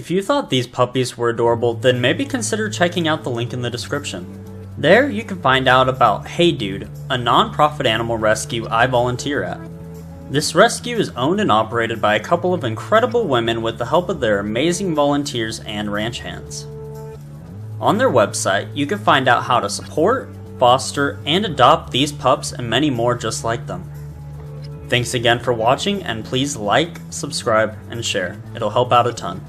If you thought these puppies were adorable, then maybe consider checking out the link in the description. There you can find out about Hay Dude, a non-profit animal rescue I volunteer at. This rescue is owned and operated by a couple of incredible women with the help of their amazing volunteers and ranch hands. On their website, you can find out how to support, foster, and adopt these pups and many more just like them. Thanks again for watching, and please like, subscribe, and share. It'll help out a ton.